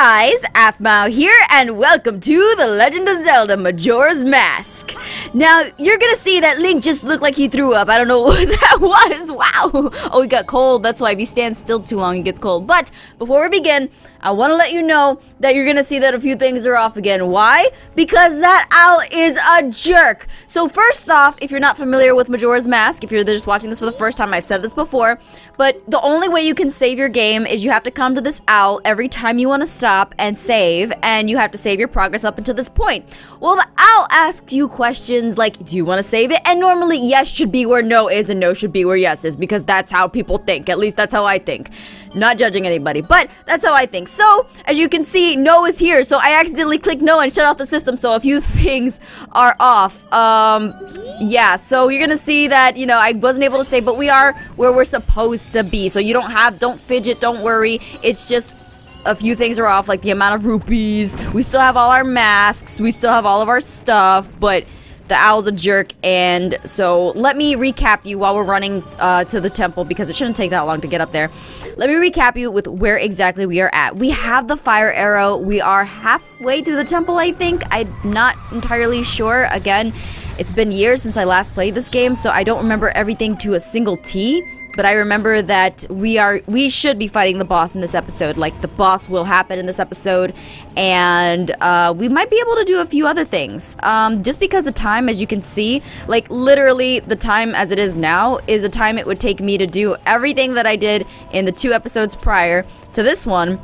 guys, Aphmau here, and welcome to The Legend of Zelda Majora's Mask. Now, you're gonna see that Link just looked like he threw up. I don't know what that was. Wow. Oh, he got cold. That's why if he stands still too long, he gets cold. But before we begin, I want to let you know that you're gonna see that a few things are off again. Why? Because that owl is a jerk. So first off, if you're not familiar with Majora's Mask, if you're just watching this for the first time, I've said this before, but the only way you can save your game is you have to come to this owl every time you want to stop and save, and you have to save your progress up until this point. Well, the owl asks you questions like, do you want to save it? And normally, yes should be where no is, and no should be where yes is, because that's how people think. At least that's how I think. Not judging anybody, but that's how I think. So, as you can see, no is here, so I accidentally clicked no and shut off the system, so a few things are off. Um, yeah, so you're gonna see that, you know, I wasn't able to say, but we are where we're supposed to be. So you don't have, don't fidget, don't worry. It's just a few things are off, like the amount of rupees. We still have all our masks. We still have all of our stuff, but the owl's a jerk. And so let me recap you while we're running uh, to the temple because it shouldn't take that long to get up there. Let me recap you with where exactly we are at. We have the fire arrow. We are halfway through the temple, I think. I'm not entirely sure. Again, it's been years since I last played this game, so I don't remember everything to a single T but I remember that we are we should be fighting the boss in this episode. Like the boss will happen in this episode, and uh, we might be able to do a few other things. Um, just because the time, as you can see, like literally the time as it is now is a time it would take me to do everything that I did in the two episodes prior to this one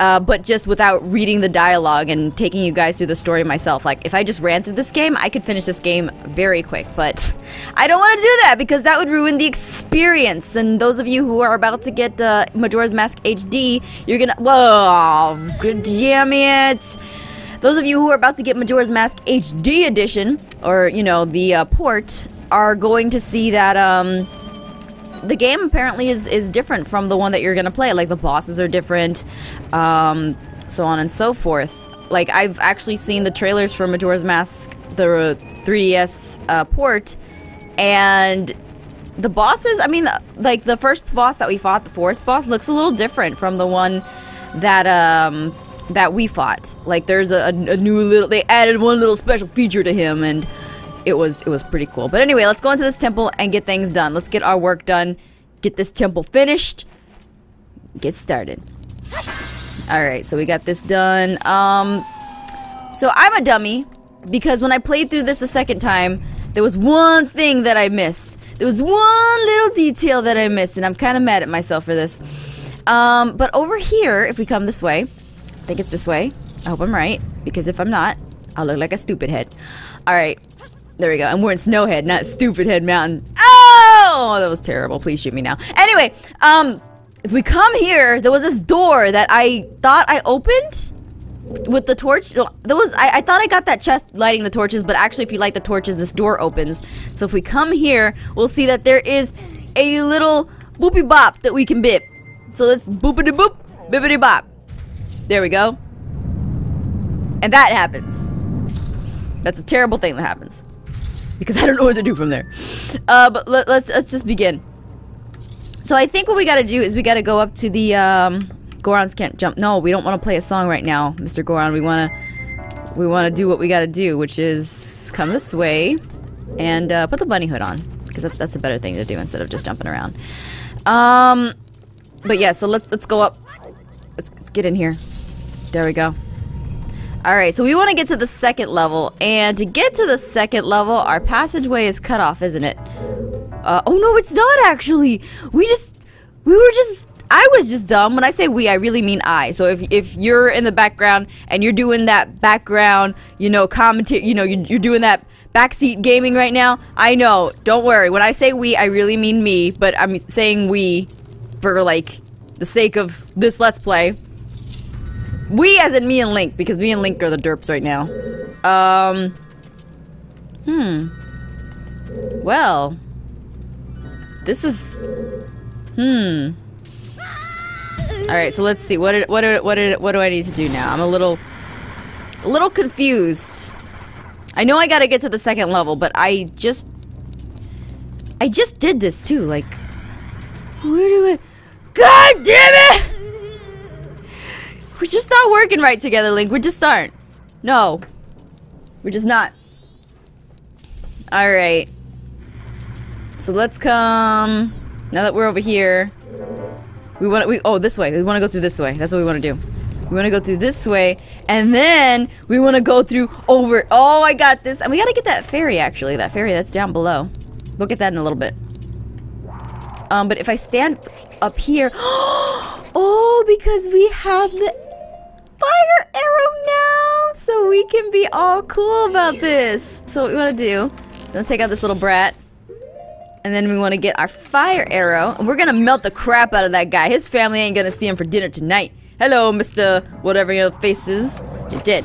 uh, but just without reading the dialogue and taking you guys through the story myself. Like, if I just ran through this game, I could finish this game very quick, but I don't want to do that because that would ruin the experience. And those of you who are about to get uh, Majora's Mask HD, you're gonna. Whoa, damn it! Those of you who are about to get Majora's Mask HD edition, or, you know, the uh, port, are going to see that, um, the game apparently is is different from the one that you're gonna play. Like the bosses are different, um, so on and so forth. Like I've actually seen the trailers for Majora's Mask, the 3DS uh, port, and the bosses. I mean, like the first boss that we fought, the forest boss, looks a little different from the one that um that we fought. Like there's a, a new little. They added one little special feature to him and it was it was pretty cool. But anyway, let's go into this temple and get things done. Let's get our work done. Get this temple finished. Get started. Alright, so we got this done. Um so I'm a dummy because when I played through this the second time, there was one thing that I missed. There was one little detail that I missed, and I'm kind of mad at myself for this. Um, but over here, if we come this way, I think it's this way. I hope I'm right, because if I'm not, I'll look like a stupid head. Alright, there we go. I'm wearing Snowhead, not Stupid Head Mountain. Oh, that was terrible. Please shoot me now. Anyway, um, if we come here, there was this door that I thought I opened with the torch. There was I, I thought I got that chest lighting the torches, but actually, if you light the torches, this door opens. So if we come here, we'll see that there is a little boopy bop that we can bip. So let's boopity boop, bippity bop. There we go. And that happens. That's a terrible thing that happens because I don't know what to do from there. Uh, but let, us let's just begin. So I think what we gotta do is we gotta go up to the um, Gorons can't jump. No, we don't want to play a song right now, Mr. Goron. We wanna we wanna do what we gotta do, which is come this way and uh, put the bunny hood on because that's, that's a better thing to do instead of just jumping around. Um, but yeah, so let's let's go up. Let's, let's get in here. There we go. Alright, so we want to get to the second level, and to get to the second level, our passageway is cut off, isn't it? Uh, oh no, it's not actually! We just, we were just, I was just dumb. When I say we, I really mean I. So if, if you're in the background, and you're doing that background, you know, commentary, you know, you're, you're doing that backseat gaming right now, I know, don't worry. When I say we, I really mean me, but I'm saying we for, like, the sake of this Let's Play. We as in me and Link, because me and Link are the derps right now. Um. Hmm. Well. This is. Hmm. Alright, so let's see. What did, what did, what did, what do I need to do now? I'm a little a little confused. I know I gotta get to the second level, but I just I just did this too, like where do I God damn it! We're just not working right together, Link. We just aren't. No. We're just not. Alright. So let's come... Now that we're over here... We want to... We, oh, this way. We want to go through this way. That's what we want to do. We want to go through this way. And then we want to go through over... Oh, I got this. And we got to get that fairy, actually. That fairy that's down below. We'll get that in a little bit. Um, but if I stand up here... Oh, because we have the fire arrow now! So we can be all cool about this. So what we want to do... Let's take out this little brat. And then we want to get our fire arrow. And we're going to melt the crap out of that guy. His family ain't going to see him for dinner tonight. Hello, Mr. Whatever your face is. He's dead.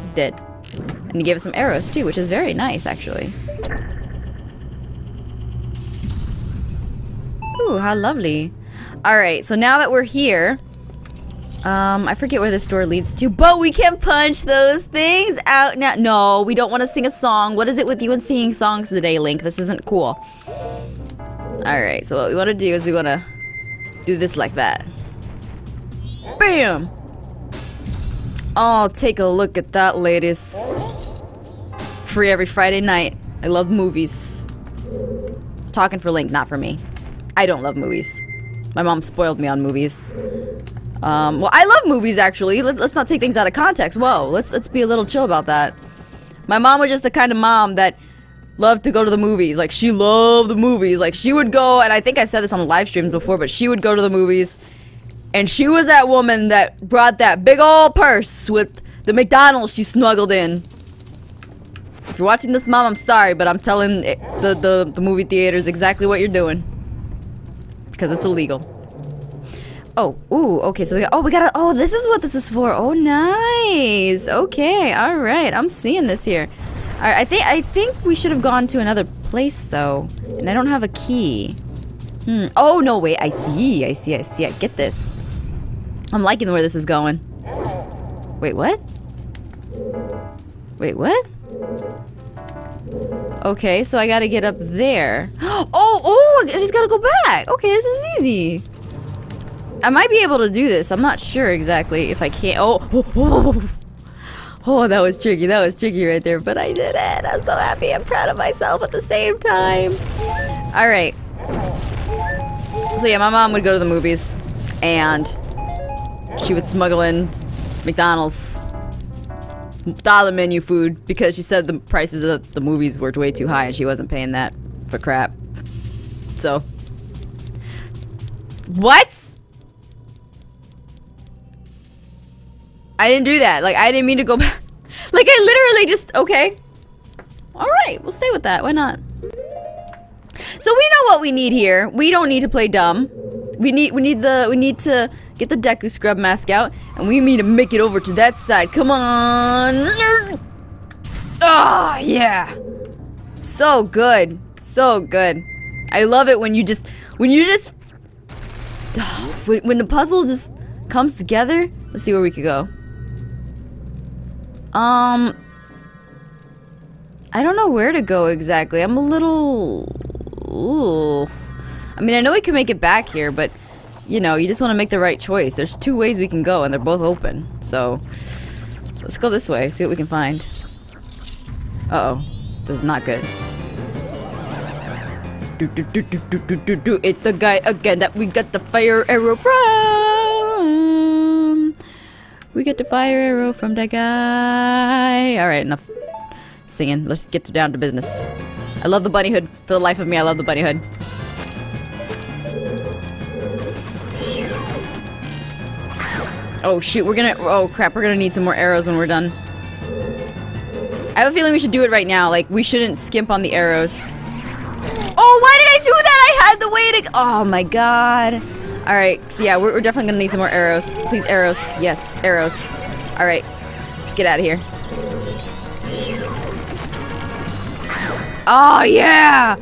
He's dead. And he gave us some arrows too, which is very nice, actually. Ooh, how lovely. Alright, so now that we're here, um, I forget where this door leads to, but we can punch those things out now. No, we don't want to sing a song. What is it with you and singing songs today, Link? This isn't cool. Alright, so what we want to do is we want to do this like that. Bam! Oh, take a look at that, ladies. Free every Friday night. I love movies. Talking for Link, not for me. I don't love movies. My mom spoiled me on movies. Um, well, I love movies actually. Let, us not take things out of context. Whoa, let's let's be a little chill about that. My mom was just the kind of mom that loved to go to the movies. Like she loved the movies. Like she would go, and I think I said this on live streams before, but she would go to the movies, and she was that woman that brought that big old purse with the McDonald's she snuggled in. If you're watching this, mom, I'm sorry, but I'm telling the the, the movie theaters exactly what you're doing because it's illegal. Oh, ooh, okay, so we got, oh, we got a, oh, this is what this is for. Oh, nice. Okay, all right, I'm seeing this here. All right, I think, I think we should have gone to another place, though, and I don't have a key. Hmm, oh, no, wait, I see, I see, I see, I get this. I'm liking where this is going. Wait, what? Wait, what? Okay, so I gotta get up there. Oh, oh, I just gotta go back. Okay, this is easy. I might be able to do this. I'm not sure exactly if I can. Oh, oh, oh, oh, that was tricky. That was tricky right there, but I did it. I'm so happy. I'm proud of myself at the same time. All right. So yeah, my mom would go to the movies, and she would smuggle in McDonald's dollar menu food because she said the prices of the movies were way too high and she wasn't paying that for crap. So. What? I didn't do that. Like, I didn't mean to go back. like, I literally just, okay. Alright, we'll stay with that. Why not? So we know what we need here. We don't need to play dumb. We need, we need the, we need to get the Deku Scrub mask out, and we need to make it over to that side. Come on! Ah, oh, yeah! So good. So good. I love it when you just, when you just, when the puzzle just comes together. Let's see where we could go. Um, I don't know where to go exactly. I'm a little, ooh. I mean, I know we can make it back here, but you know, you just want to make the right choice. There's two ways we can go, and they're both open. So, let's go this way, see what we can find. Uh-oh. This is not good. Do, do, do, do, do, do, do, do. It's the guy again that we got the fire arrow from. We get the fire arrow from that guy. Alright, enough singing. Let's get down to business. I love the bunny hood. For the life of me, I love the bunny hood. Oh shoot, we're gonna- oh crap, we're gonna need some more arrows when we're done. I have a feeling we should do it right now, like, we shouldn't skimp on the arrows. Oh, why did I do that? I had the way to- oh my god. Alright, so yeah, we're, we're definitely gonna need some more arrows. Please, arrows. Yes, arrows. Alright, let's get out of here. Oh yeah!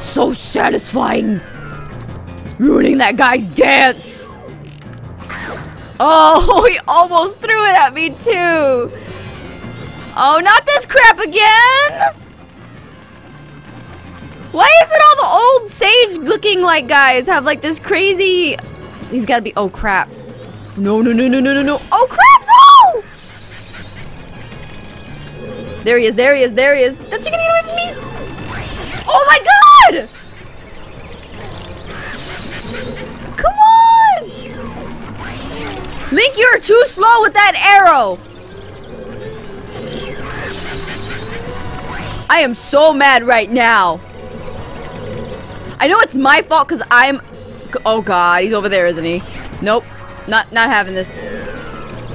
So satisfying! Ruining that guy's dance! Oh, he almost threw it at me too. Oh, not this crap again. Why is it all the old sage looking like guys have like this crazy... He's gotta be... Oh, crap. No, no, no, no, no, no, no. Oh, crap, no! There he is, there he is, there he is. Don't you gonna get away from me? Oh my god! Come on! Link, you're too slow with that arrow! I am so mad right now. I know it's my fault because I'm... Oh god, he's over there, isn't he? Nope. Not not having this.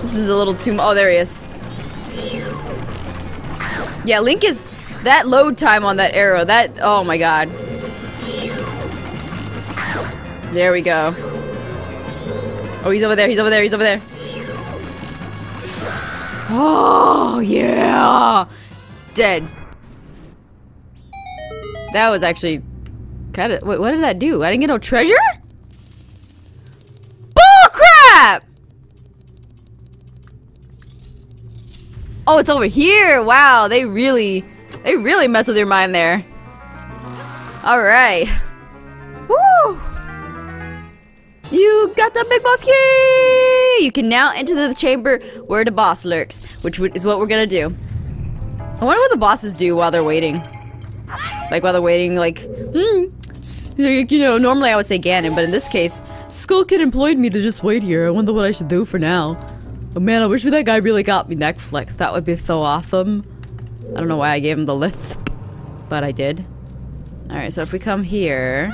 This is a little too... Oh, there he is. Yeah, Link is... That load time on that arrow, that... Oh my god. There we go. Oh, he's over there, he's over there, he's over there. Oh, yeah! Dead. That was actually of. Wait, what did that do? I didn't get no treasure? Bull crap! Oh, it's over here. Wow, they really, they really mess with your mind there. All right. Woo! You got the big boss key! You can now enter the chamber where the boss lurks, which is what we're gonna do. I wonder what the bosses do while they're waiting. Like while they're waiting, like, hmm, you know, normally I would say Ganon, but in this case, Skull Kid employed me to just wait here. I wonder what I should do for now. Oh man, I wish that guy really got me neck. That would be so awesome. I don't know why I gave him the lift, but I did. Alright, so if we come here...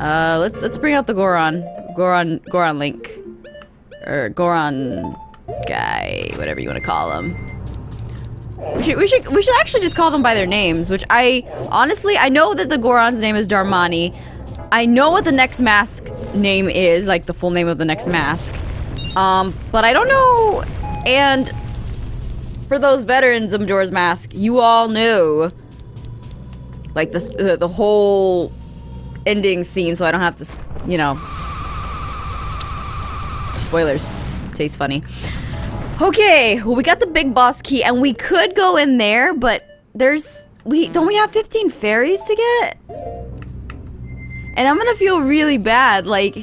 Uh, let's let's bring out the Goron. Goron, Goron Link. Or Goron guy, whatever you want to call him. We should, we should, we should actually just call them by their names, which I, honestly, I know that the Goron's name is Darmani. I know what the next mask name is, like the full name of the next mask. Um, but I don't know, and for those veterans of Majora's Mask, you all know, like, the, the, the whole ending scene, so I don't have to, you know, spoilers. Tastes funny. Okay, we got the big boss key and we could go in there, but there's we don't we have 15 fairies to get? And I'm gonna feel really bad, like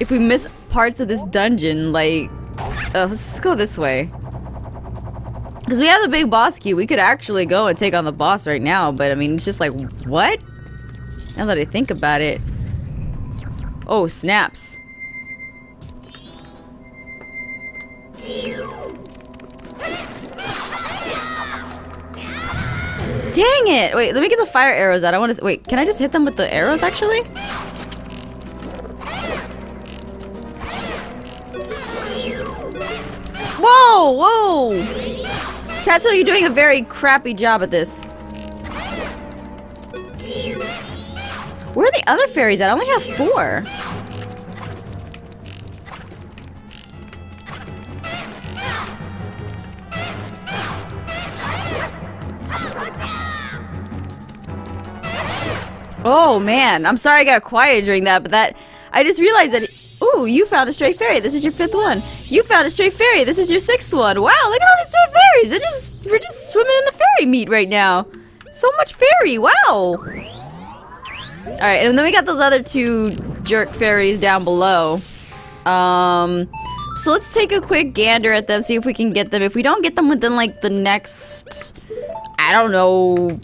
if we miss parts of this dungeon, like uh, let's just go this way. Because we have the big boss key, we could actually go and take on the boss right now, but I mean, it's just like, what? Now that I think about it. Oh, snaps. Dang it! Wait, let me get the fire arrows out. I want to- wait, can I just hit them with the arrows, actually? Whoa! Whoa! Tatl, you're doing a very crappy job at this. Where are the other fairies at? I only have four. Oh man, I'm sorry I got quiet during that, but that I just realized that. Ooh, you found a stray fairy. This is your fifth one. You found a stray fairy. This is your sixth one. Wow, look at all these stray fairies. They're just we're just swimming in the fairy meat right now. So much fairy. Wow. All right, and then we got those other two jerk fairies down below. Um, so let's take a quick gander at them, see if we can get them. If we don't get them within like the next, I don't know,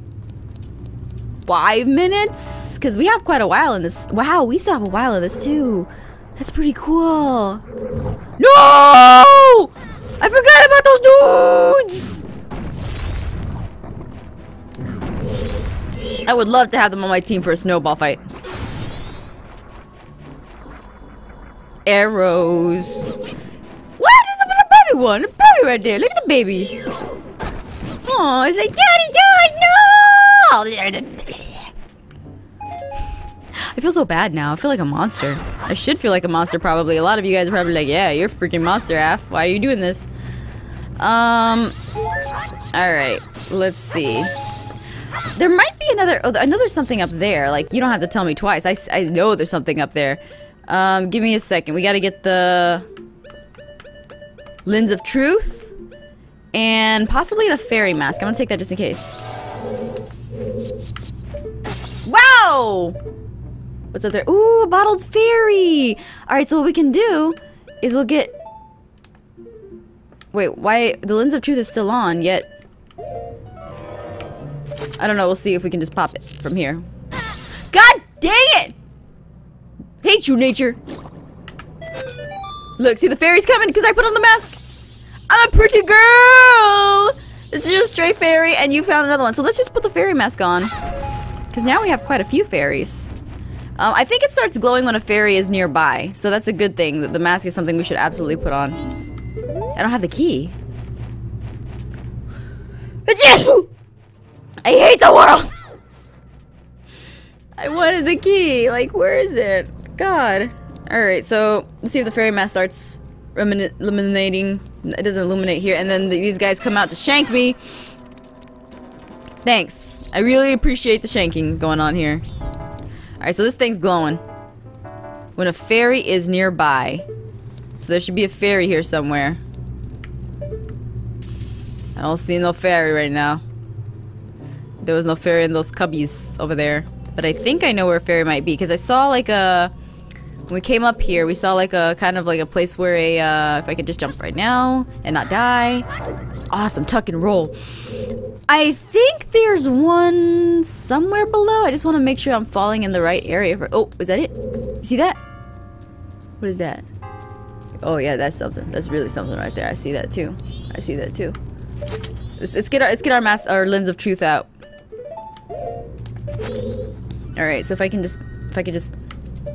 five minutes? Because we have quite a while in this. Wow, we still have a while in this too. That's pretty cool. No! I forgot about those dudes! I would love to have them on my team for a snowball fight. Arrows. What? There's a baby one. A baby right there. Look at the baby. Oh, it's like, Daddy died. No! I feel so bad now. I feel like a monster. I should feel like a monster, probably. A lot of you guys are probably like, yeah, you're a freaking monster, Af. Why are you doing this? Um, alright. Let's see. There might be another, oh, there's something up there. Like, you don't have to tell me twice. I, I know there's something up there. Um, give me a second. We gotta get the Lens of Truth and possibly the Fairy Mask. I'm gonna take that just in case. What's up there? Ooh, a bottled fairy! Alright, so what we can do is we'll get... Wait, why... The lens of truth is still on, yet... I don't know, we'll see if we can just pop it from here. God dang it! Hate you, nature! Look, see the fairy's coming because I put on the mask! I'm a pretty girl! This is a stray fairy and you found another one. So let's just put the fairy mask on. Because now we have quite a few fairies. Um, I think it starts glowing when a fairy is nearby. So that's a good thing. That the mask is something we should absolutely put on. I don't have the key. I hate the world! I wanted the key. Like, where is it? God. Alright, so let's see if the fairy mask starts illuminating. It doesn't illuminate here. And then these guys come out to shank me. Thanks. I really appreciate the shanking going on here. Alright, so this thing's glowing. When a fairy is nearby. So there should be a fairy here somewhere. I don't see no fairy right now. There was no fairy in those cubbies over there. But I think I know where a fairy might be, because I saw like a... When we came up here, we saw like a kind of like a place where a, uh, if I could just jump right now and not die. Awesome, tuck and roll. I think there's one somewhere below. I just want to make sure I'm falling in the right area. For, oh, is that it? See that? What is that? Oh yeah, that's something. That's really something right there. I see that too. I see that too. Let's, let's get our let's get our mask our lens of truth out. All right, so if I can just if I could just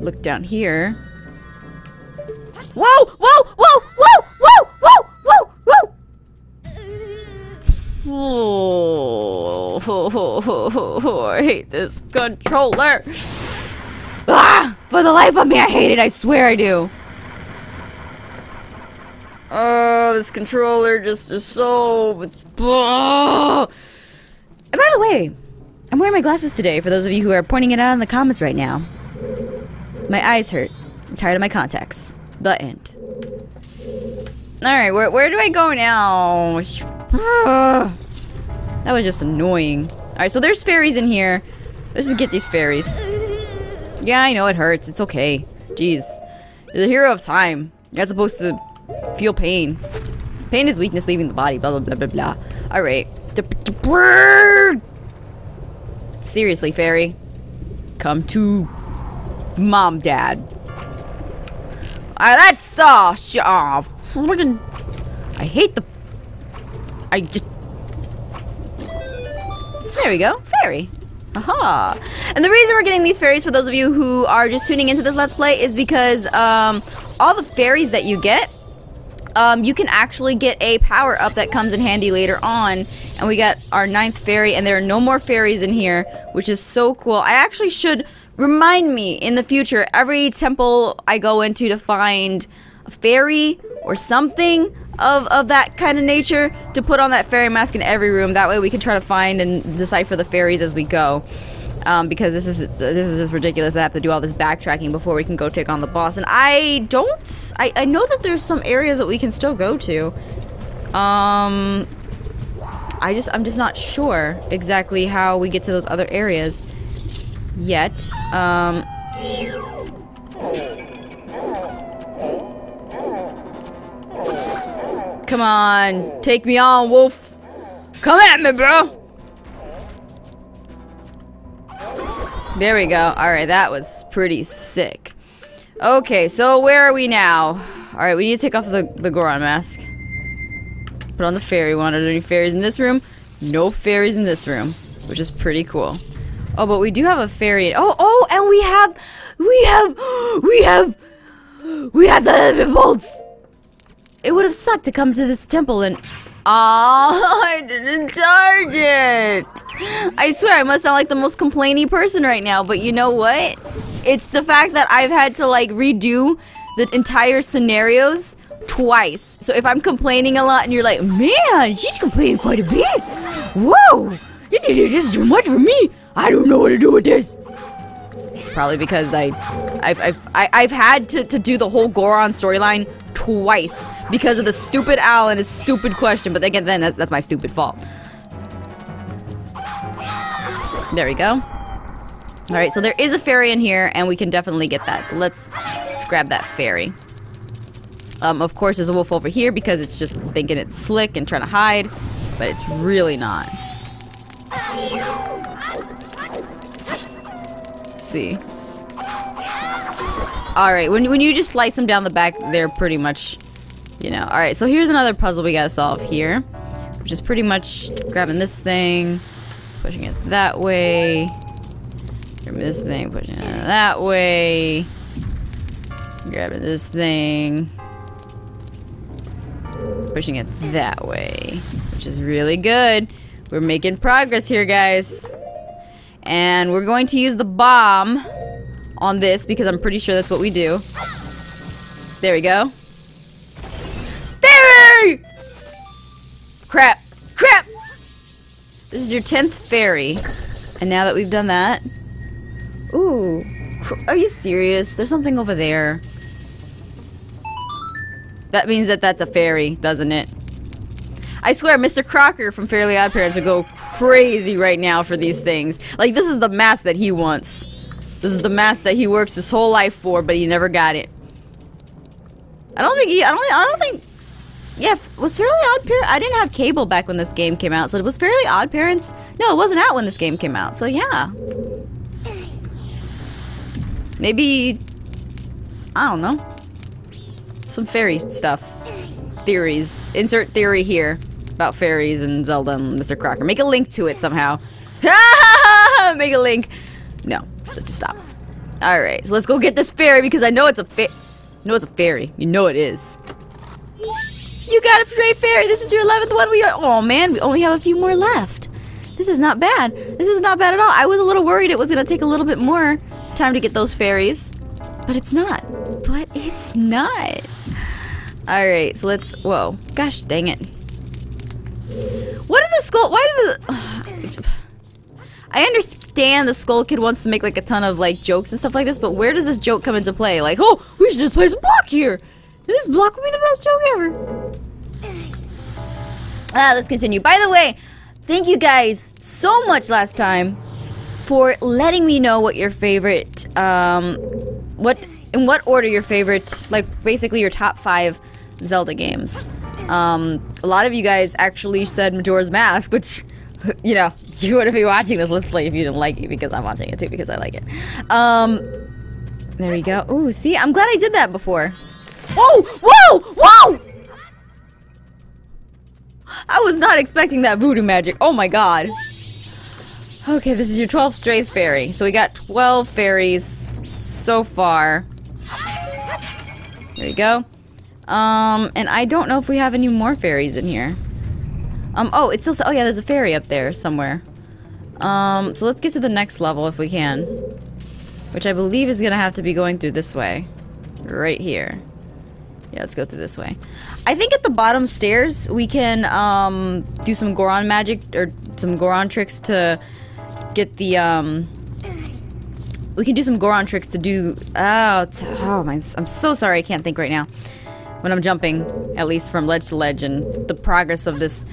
look down here. Whoa! Whoa! Whoa! Whoa! Whoa! Whoa! Whoa! Whoa! Oh, I hate this controller. Ah! For the life of me, I hate it. I swear I do. Oh, this controller just is so. It's, oh. And by the way, I'm wearing my glasses today. For those of you who are pointing it out in the comments right now. My eyes hurt. I'm tired of my contacts. The end. Alright, where, where do I go now? that was just annoying. Alright, so there's fairies in here. Let's just get these fairies. Yeah, I know it hurts. It's okay. Jeez. You're the hero of time. You're not supposed to feel pain. Pain is weakness leaving the body. Blah, blah, blah, blah, blah. Alright. Seriously, fairy. Come to Mom, Dad. Uh, that's so sh oh, I hate the I just There we go. Fairy. Aha! And the reason we're getting these fairies, for those of you who are just tuning into this Let's Play, is because um, all the fairies that you get, um, you can actually get a power-up that comes in handy later on. And we got our ninth fairy, and there are no more fairies in here, which is so cool. I actually should remind me in the future every temple I go into to find a fairy or something of, of that kind of nature to put on that fairy mask in every room. That way we can try to find and decipher the fairies as we go. Um, because this is this is just ridiculous. That I have to do all this backtracking before we can go take on the boss. And I don't. I, I know that there's some areas that we can still go to. Um, I just I'm just not sure exactly how we get to those other areas yet. Um, come on, take me on, wolf. Come at me, bro. There we go. Alright, that was pretty sick. Okay, so where are we now? Alright, we need to take off the, the Goron mask. Put on the fairy one. Are there any fairies in this room? No fairies in this room, which is pretty cool. Oh, but we do have a fairy. Oh, oh, and we have, we have, we have, we have the bolts. It would have sucked to come to this temple and, oh, I didn't charge it. I swear, I must sound like the most complaining person right now, but you know what? It's the fact that I've had to like redo the entire scenarios twice. So if I'm complaining a lot and you're like, man, she's complaining quite a bit. Whoa, this is too much for me. I don't know what to do with this. It's probably because I, I've, I've, I, I've had to, to do the whole Goron storyline twice because of the stupid owl and his stupid question. But again, then that's, that's my stupid fault. There we go. Alright, so there is a fairy in here, and we can definitely get that. So let's, let's grab that fairy. Um, of course, there's a wolf over here because it's just thinking it's slick and trying to hide, but it's really not. See. Alright, when, when you just slice them down the back, they're pretty much, you know. Alright, so here's another puzzle we gotta solve here. Which is pretty much grabbing this thing, pushing it that way. Grabbing this thing, pushing it that way. Grabbing this thing. Pushing it that way. Which is really good. We're making progress here, guys. And we're going to use the bomb on this because I'm pretty sure that's what we do. There we go. Fairy! Crap. Crap! This is your 10th fairy. And now that we've done that... Ooh. Are you serious? There's something over there. That means that that's a fairy, doesn't it? I swear, Mr. Crocker from Fairly Odd Parents would go crazy right now for these things. Like, this is the mask that he wants. This is the mask that he works his whole life for, but he never got it. I don't think he, I don't, I don't think, yeah, was Fairly Odd Parents, I didn't have cable back when this game came out, so it was Fairly Odd Parents, no, it wasn't out when this game came out, so yeah. Maybe, I don't know, some fairy stuff, theories, insert theory here about fairies and Zelda and Mr. Crocker. Make a link to it somehow. Make a link. No. Just stop. Alright, so let's go get this fairy because I know it's a fa- know it's a fairy. You know it is. You got a stray fairy! This is your 11th one! We are- Oh man, we only have a few more left. This is not bad. This is not bad at all. I was a little worried it was gonna take a little bit more time to get those fairies. But it's not. But it's not. Alright, so let's- Whoa. Gosh dang it. What did the skull- Why did the- I understand the Skull Kid wants to make like a ton of like jokes and stuff like this, but where does this joke come into play? Like, oh, we should just place a block here. This block would be the best joke ever. Ah, let's continue. By the way, thank you guys so much last time for letting me know what your favorite, um, what in what order your favorite, like basically your top five Zelda games. Um, a lot of you guys actually said Majora's Mask, which you know, you wouldn't be watching this Let's Play if you didn't like it because I'm watching it too because I like it. Um, there we go. Ooh, see, I'm glad I did that before. Whoa! Whoa! Whoa! I was not expecting that voodoo magic. Oh my god. Okay, this is your 12th Stray Fairy. So we got 12 fairies so far. There you go. Um, and I don't know if we have any more fairies in here. Um, oh, it's still- oh yeah, there's a fairy up there somewhere. Um, so let's get to the next level if we can. Which I believe is gonna have to be going through this way. Right here. Yeah, let's go through this way. I think at the bottom stairs, we can, um, do some Goron magic, or some Goron tricks to get the, um... We can do some Goron tricks to do... Oh, oh my... I'm so sorry I can't think right now. When I'm jumping, at least from ledge to ledge, and the progress of this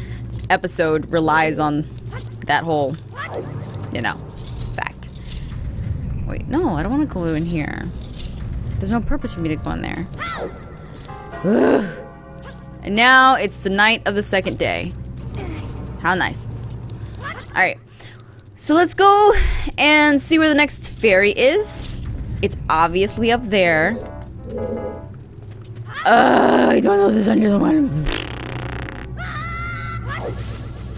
episode relies on that whole, you know, fact. Wait, no, I don't want to go in here. There's no purpose for me to go in there. Ugh. And now it's the night of the second day. How nice. Alright. So let's go and see where the next fairy is. It's obviously up there. Uh, I don't know this under the one.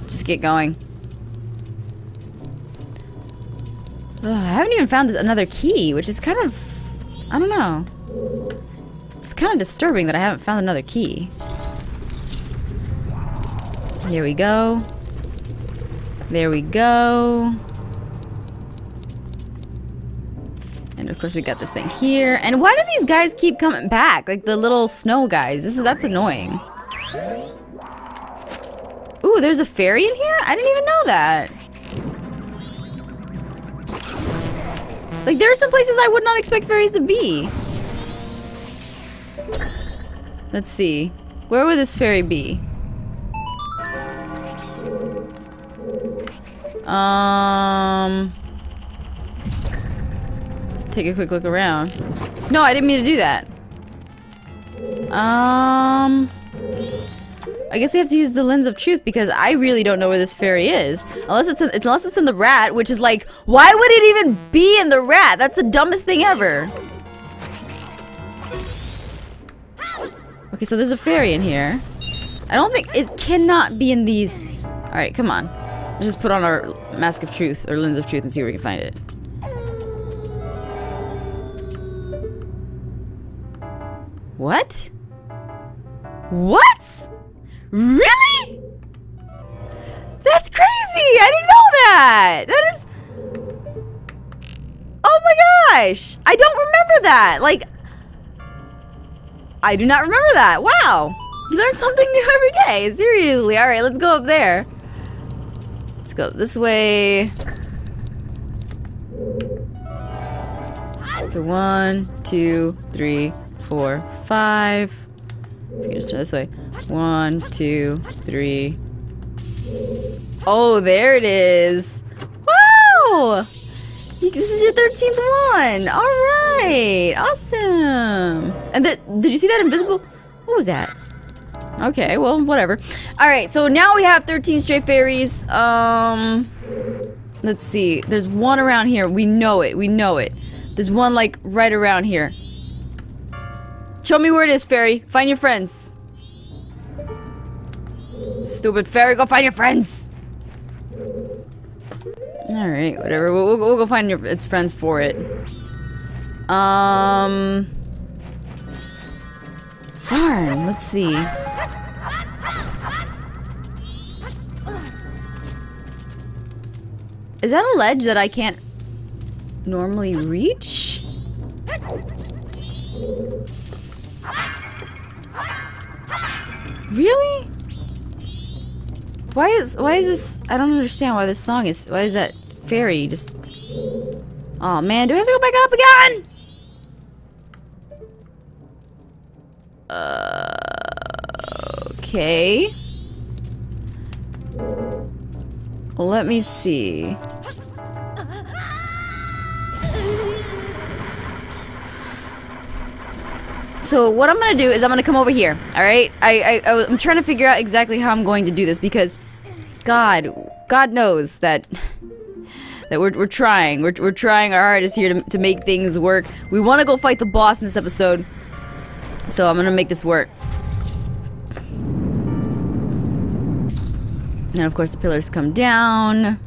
Just get going. Ugh, I haven't even found another key, which is kind of... I don't know. It's kind of disturbing that I haven't found another key. There we go. There we go. And of course we got this thing here. And why do these guys keep coming back? Like the little snow guys. This is that's annoying. Ooh, there's a fairy in here? I didn't even know that. Like there are some places I would not expect fairies to be. Let's see. Where would this fairy be? Um take a quick look around. No, I didn't mean to do that. Um... I guess we have to use the lens of truth because I really don't know where this fairy is. Unless it's in, unless it's in the rat, which is like, why would it even be in the rat? That's the dumbest thing ever. Okay, so there's a fairy in here. I don't think it cannot be in these. All right, come on. Let's just put on our mask of truth or lens of truth and see where we can find it. What? What? Really? That's crazy! I didn't know that! That is... Oh my gosh! I don't remember that! Like... I do not remember that. Wow! You learn something new every day. Seriously. Alright, let's go up there. Let's go this way. Okay, one, two, three, four, five. We can just turn this way. One, two, three. Oh, there it is. Wow! This is your 13th one. All right. Awesome. And the, did you see that invisible? What was that? Okay, well, whatever. All right, so now we have 13 stray fairies. Um, let's see. There's one around here. We know it. We know it. There's one, like, right around here. Show me where it is, fairy. Find your friends. Stupid fairy, go find your friends. All right, whatever. We'll, we'll, we'll go find your, its friends for it. Um. Darn. Let's see. Is that a ledge that I can't normally reach? Really? Why is why is this I don't understand why this song is why is that fairy just Oh man, do I have to go back up again? Uh, okay. Let me see. So what I'm gonna do is I'm gonna come over here. All right. I, I I am trying to figure out exactly how I'm going to do this because, God, God knows that that we're we're trying. We're we're trying our hardest here to to make things work. We want to go fight the boss in this episode, so I'm gonna make this work. And of course the pillars come down.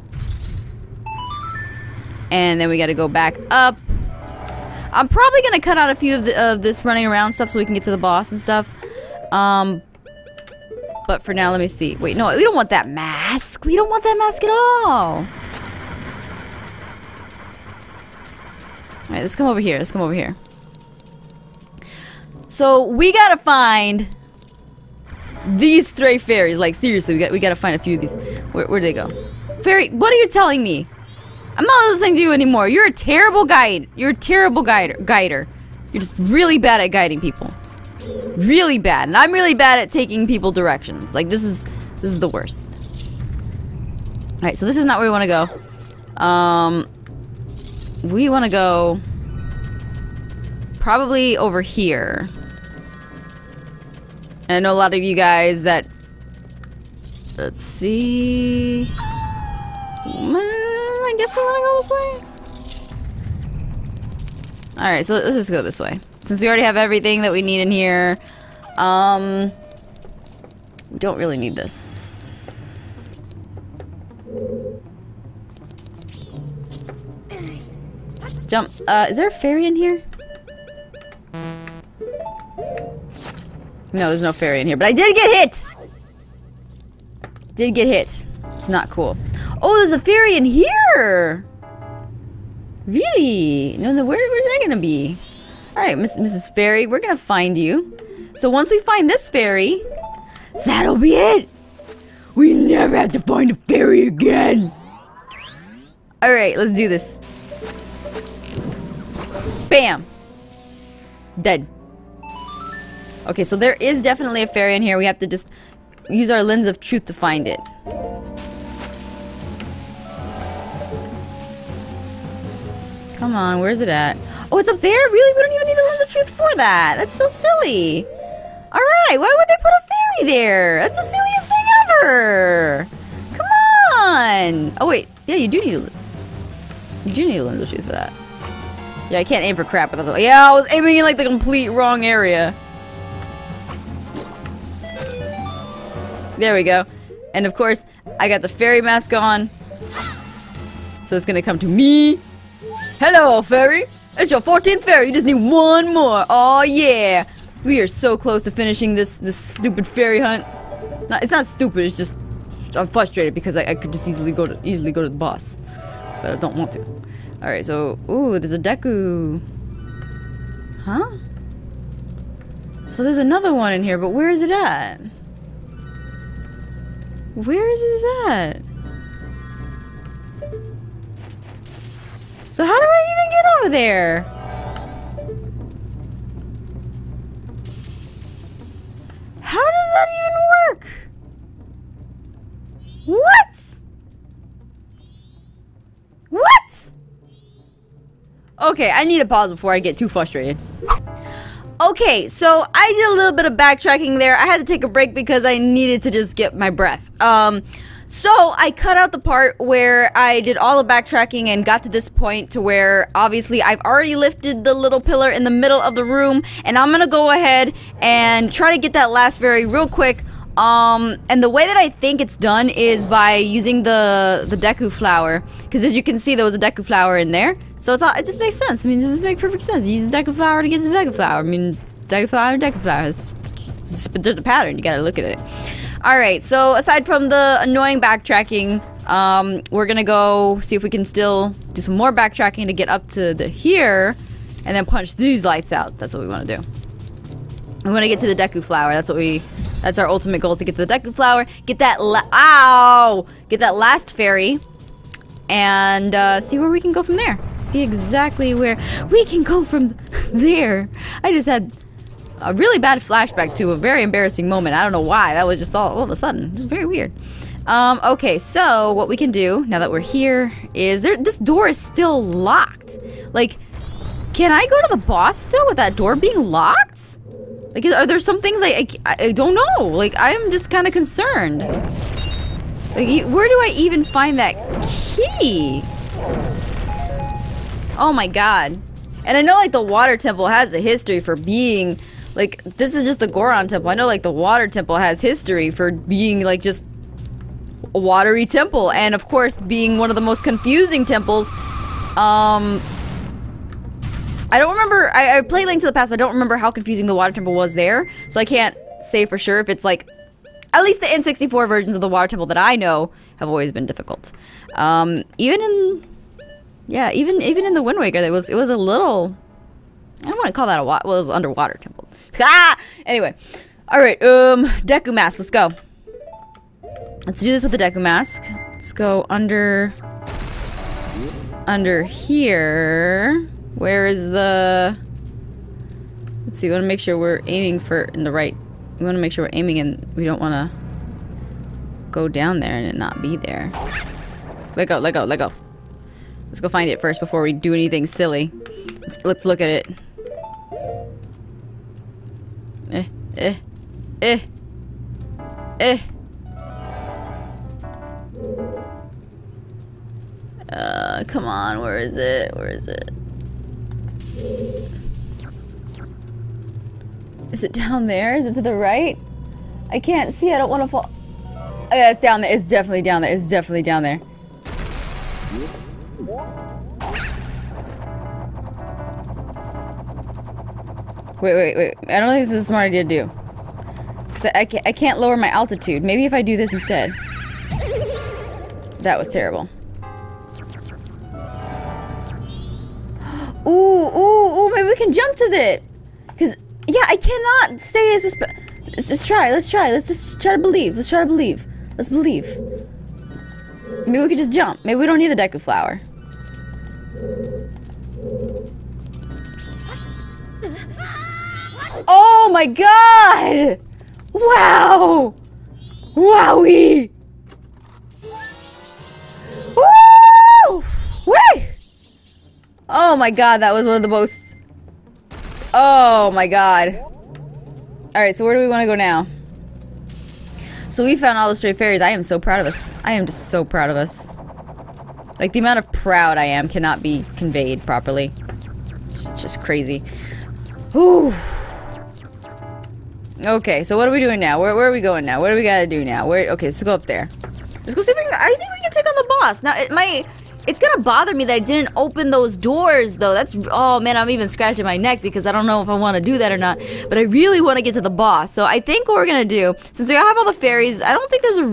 And then we gotta go back up. I'm probably gonna cut out a few of, the, of this running around stuff so we can get to the boss and stuff. Um, but for now, let me see. Wait, no, we don't want that mask. We don't want that mask at all. Alright, let's come over here. Let's come over here. So, we gotta find these stray fairies. Like, seriously, we, got, we gotta find a few of these. Where, where'd they go? Fairy, what are you telling me? I'm not listening to you anymore. You're a terrible guide. You're a terrible guider. guider. You're just really bad at guiding people. Really bad. And I'm really bad at taking people directions. Like, this is, this is the worst. Alright, so this is not where we want to go. Um, we want to go probably over here. And I know a lot of you guys that... Let's see... I guess we want to go this way. Alright, so let's just go this way. Since we already have everything that we need in here, um... We don't really need this. Jump. Uh, is there a fairy in here? No, there's no fairy in here, but I did get hit! Did get hit. It's not cool. Oh, there's a fairy in here! Really? No, no, where, where's that gonna be? Alright, Mrs. Fairy, we're gonna find you. So once we find this fairy, that'll be it! We never have to find a fairy again! Alright, let's do this. Bam! Dead. Okay, so there is definitely a fairy in here. We have to just use our lens of truth to find it. Come on, where's it at? Oh, it's up there? Really? We don't even need the lens of truth for that. That's so silly. All right, why would they put a fairy there? That's the silliest thing ever. Come on. Oh wait, yeah, you do need. A, you do need a lens of truth for that. Yeah, I can't aim for crap without the. Yeah, I was aiming in like the complete wrong area. There we go. And of course, I got the fairy mask on. So it's gonna come to me. Hello, fairy. It's your 14th fairy. You just need one more. Oh yeah. We are so close to finishing this this stupid fairy hunt. Not, it's not stupid. It's just I'm frustrated because I, I could just easily go to easily go to the boss, but I don't want to. All right. So ooh, there's a Deku. Huh? So there's another one in here, but where is it at? Where is this at? So how do I even get over there? How does that even work? What? What? Okay, I need to pause before I get too frustrated. Okay, so I did a little bit of backtracking there. I had to take a break because I needed to just get my breath. Um, so I cut out the part where I did all the backtracking and got to this point to where obviously I've already lifted the little pillar in the middle of the room and I'm gonna go ahead and try to get that last fairy real quick. Um, and the way that I think it's done is by using the the Deku flower, because as you can see, there was a Deku flower in there. So it's all, it just makes sense. I mean, this makes perfect sense. Use the Deku flower to get to the Deku flower. I mean, Deku flower, Deku flower. but there's a pattern. You gotta look at it. All right. So aside from the annoying backtracking, um, we're gonna go see if we can still do some more backtracking to get up to the here, and then punch these lights out. That's what we want to do. We want to get to the Deku flower. That's what we that's our ultimate goal is to get to the Deku Flower, get that ow, get that last fairy, and uh, see where we can go from there. See exactly where we can go from there. I just had a really bad flashback to a very embarrassing moment. I don't know why. That was just all, all of a sudden. It was very weird. Um, okay, so what we can do now that we're here is there. This door is still locked. Like, can I go to the boss still with that door being locked? Like, are there some things I, I, I don't know? Like, I'm just kind of concerned. Like, where do I even find that key? Oh my god. And I know, like, the water temple has a history for being, like, this is just the Goron temple. I know, like, the water temple has history for being, like, just a watery temple. And, of course, being one of the most confusing temples. Um, I don't remember. I, I played Link to the Past, but I don't remember how confusing the Water Temple was there. So I can't say for sure if it's like. At least the N64 versions of the Water Temple that I know have always been difficult. Um, even in. Yeah, even even in the Wind Waker, it was it was a little. I don't want to call that a well, it was underwater temple. Ah! Anyway, all right. Um, Deku mask. Let's go. Let's do this with the Deku mask. Let's go under. Under here. Where is the... Let's see, we want to make sure we're aiming for in the right... We want to make sure we're aiming and we don't want to go down there and not be there. Let go, let go, let go. Let's go find it first before we do anything silly. Let's, let's look at it. Eh, eh, eh, eh. Uh, come on, where is it? Where is it? Is it down there? Is it to the right? I can't see. I don't want to fall. Oh, yeah, it's down there. It's definitely down there. It's definitely down there. Wait, wait, wait. I don't think this is a smart idea to do. Because I, I, can't, I can't lower my altitude. Maybe if I do this instead. That was terrible. Ooh, ooh, ooh, maybe we can jump to it. Because, yeah, I cannot stay as a Let's just try, let's try, let's just try to believe, let's try to believe. Let's believe. Maybe we could just jump. Maybe we don't need the Deku Flower. Oh my god! Wow! Wowie! Woo! Wait! Oh my god, that was one of the most... Oh my god. Alright, so where do we want to go now? So we found all the stray fairies. I am so proud of us. I am just so proud of us. Like, the amount of proud I am cannot be conveyed properly. It's just crazy. Whew. Okay, so what are we doing now? Where, where are we going now? What do we gotta do now? Where? Okay, let's go up there. Let's go see if we can. I think we can take on the boss. Now, it might. It's gonna bother me that I didn't open those doors, though. That's. Oh man, I'm even scratching my neck because I don't know if I want to do that or not. But I really want to get to the boss. So I think what we're gonna do, since we all have all the fairies, I don't think there's a.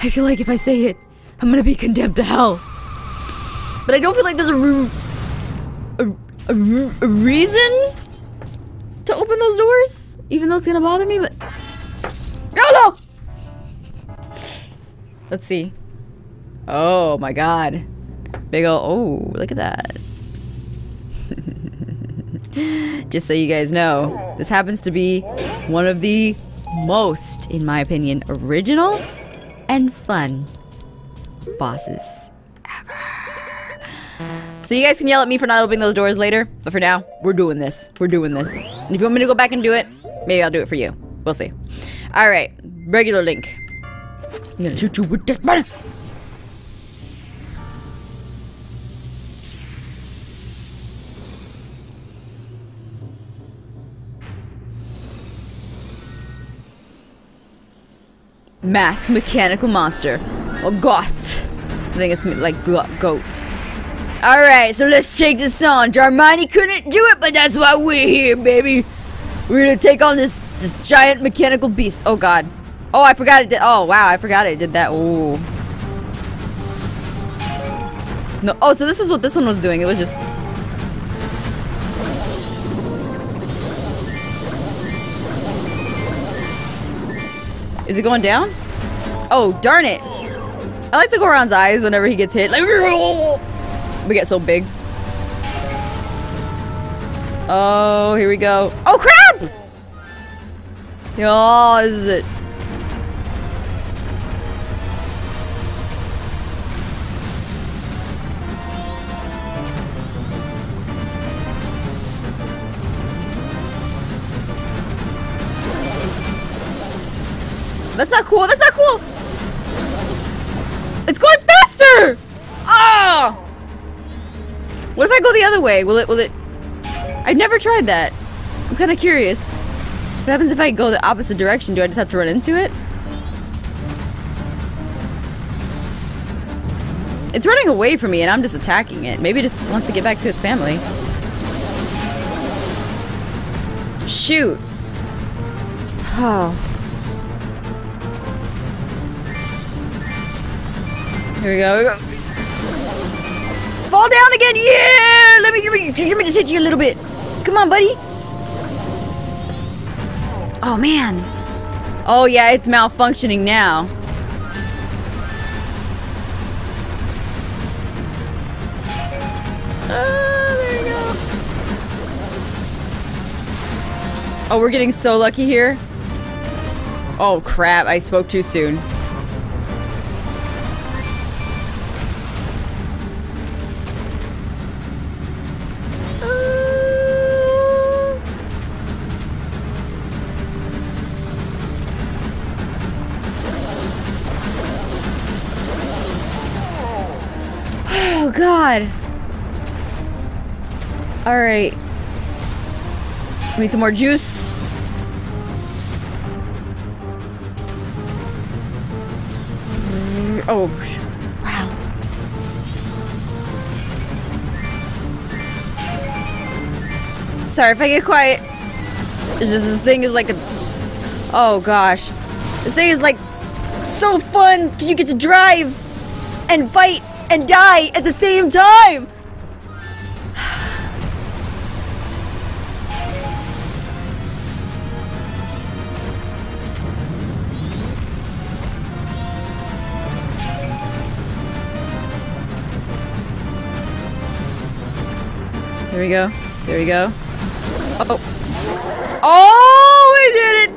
I feel like if I say it, I'm gonna be condemned to hell. But I don't feel like there's a. a, a, a reason to open those doors, even though it's gonna bother me, but... YOLO! Let's see. Oh my god. Big ol' oh, look at that. Just so you guys know, this happens to be one of the most, in my opinion, original and fun bosses so you guys can yell at me for not opening those doors later, but for now, we're doing this. We're doing this. And if you want me to go back and do it, maybe I'll do it for you. We'll see. Alright, regular Link. I'm gonna shoot you with this. Mask Mechanical Monster. Oh, Goht. I think it's like goat. Alright, so let's take this on. Darmani couldn't do it, but that's why we're here, baby. We're gonna take on this this giant mechanical beast. Oh god. Oh, I forgot it did. Oh, wow, I forgot it did that. Ooh. No. Oh, so this is what this one was doing. It was just. Is it going down? Oh, darn it. I like the Goron's eyes whenever he gets hit. Like. We get so big. Oh, here we go. Oh, crap! Oh, this is it. That's not cool. That's not cool. It's going faster. Ah! Oh! What if I go the other way? Will it, will it... I've never tried that. I'm kind of curious. What happens if I go the opposite direction? Do I just have to run into it? It's running away from me and I'm just attacking it. Maybe it just wants to get back to its family. Shoot. Oh. Here we go. Here we go. Fall down again! Yeah! Let me, let me, let me just hit you a little bit. Come on, buddy. Oh, man. Oh, yeah, it's malfunctioning now. Ah, there you go. Oh, we're getting so lucky here. Oh, crap. I spoke too soon. Alright. We Need some more juice. Oh, wow. Sorry if I get quiet. It's just this thing is like a... Oh gosh. This thing is like so fun because you get to drive and fight and die at the same time! we go. There we go. Oh. Oh, we did it!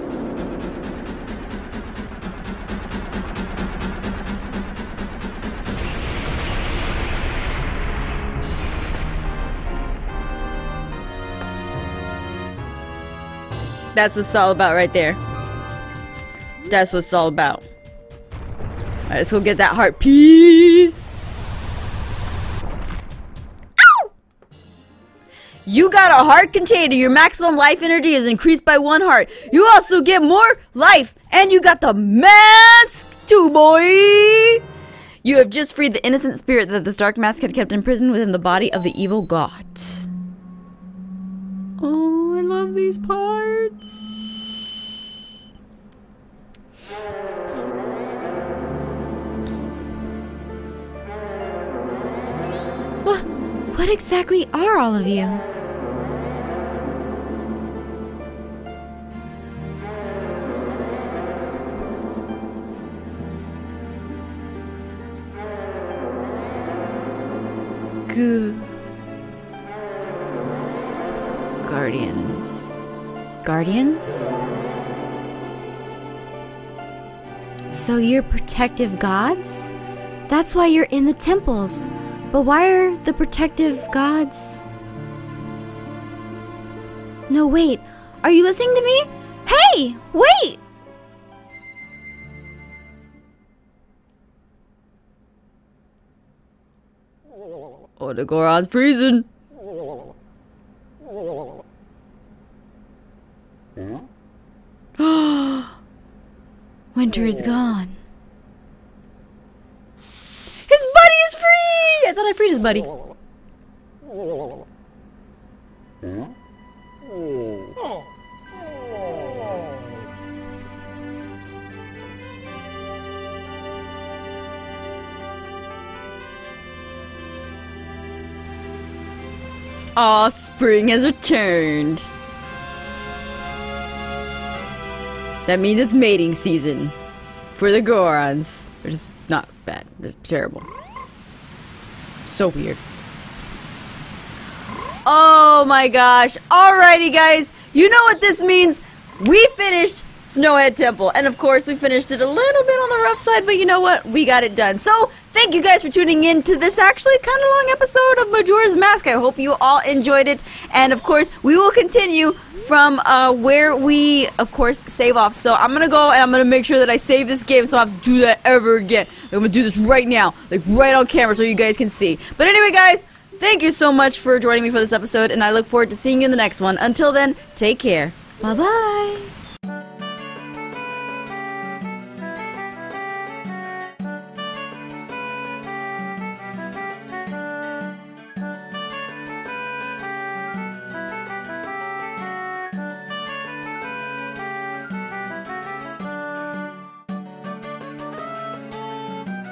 That's what it's all about right there. That's what it's all about. Alright, let's go get that heart. piece. You got a heart container. Your maximum life energy is increased by one heart. You also get more life. And you got the mask too, boy. You have just freed the innocent spirit that this dark mask had kept imprisoned within the body of the evil god. Oh, I love these parts. What? What exactly are all of you? Guardians. Guardians? So you're protective gods? That's why you're in the temples. But why are the protective gods? No, wait. Are you listening to me? Hey, wait! Oh, the Goron's freezing. Winter is gone. His buddy is free! I thought I freed his buddy. Aw, spring has returned. That means it's mating season. For the Gorons. Which is not bad. It's terrible. So weird. Oh my gosh. Alrighty guys. You know what this means. We finished Snowhead Temple. And of course, we finished it a little bit on the rough side, but you know what? We got it done. So, thank you guys for tuning in to this actually kind of long episode of Majora's Mask. I hope you all enjoyed it. And of course, we will continue from uh, where we, of course, save off. So, I'm going to go and I'm going to make sure that I save this game so I don't have to do that ever again. I'm going to do this right now, like right on camera so you guys can see. But anyway, guys, thank you so much for joining me for this episode, and I look forward to seeing you in the next one. Until then, take care. Bye-bye.